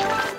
you